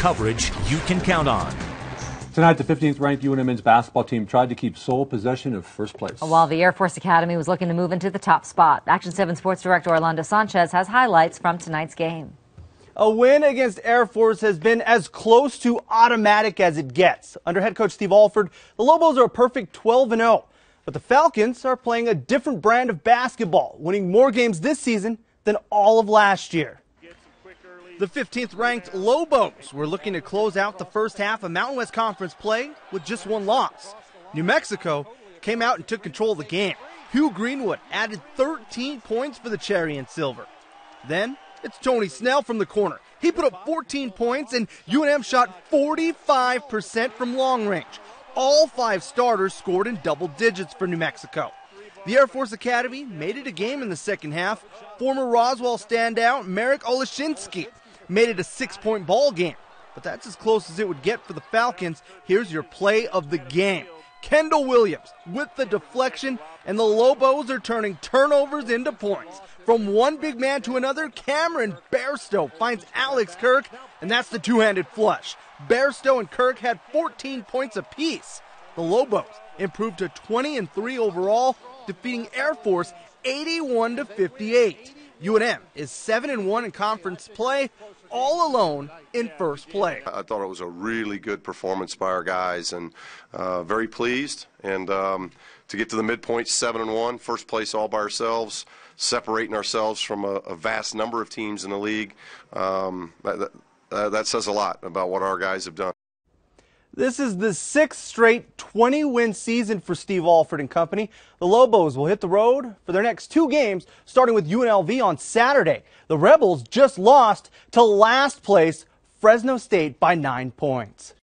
coverage you can count on. Tonight, the 15th ranked UNM men's basketball team tried to keep sole possession of first place. While the Air Force Academy was looking to move into the top spot, Action 7 Sports Director Orlando Sanchez has highlights from tonight's game. A win against Air Force has been as close to automatic as it gets. Under head coach Steve Alford, the Lobos are a perfect 12 0. But the Falcons are playing a different brand of basketball, winning more games this season than all of last year. The 15th ranked Lobos were looking to close out the first half of Mountain West Conference play with just one loss. New Mexico came out and took control of the game. Hugh Greenwood added 13 points for the Cherry and Silver. Then it's Tony Snell from the corner. He put up 14 points and UNM shot 45% from long range. All five starters scored in double digits for New Mexico. The Air Force Academy made it a game in the second half. Former Roswell standout Marek Olesinski made it a six point ball game. But that's as close as it would get for the Falcons. Here's your play of the game. Kendall Williams with the deflection, and the Lobos are turning turnovers into points. From one big man to another, Cameron Bairstow finds Alex Kirk, and that's the two handed flush. Bairstow and Kirk had 14 points apiece. The Lobos improved to 20 and 3 overall, defeating Air Force 81 to 58. UNM is 7 and 1 in conference play, all alone in first place. I thought it was a really good performance by our guys and uh, very pleased. And um, to get to the midpoint, 7 and 1, first place all by ourselves, separating ourselves from a, a vast number of teams in the league, um, that, that, that says a lot about what our guys have done. This is the sixth straight 20 win season for Steve Alford and company. The Lobos will hit the road for their next two games, starting with UNLV on Saturday. The Rebels just lost to last place Fresno State by nine points.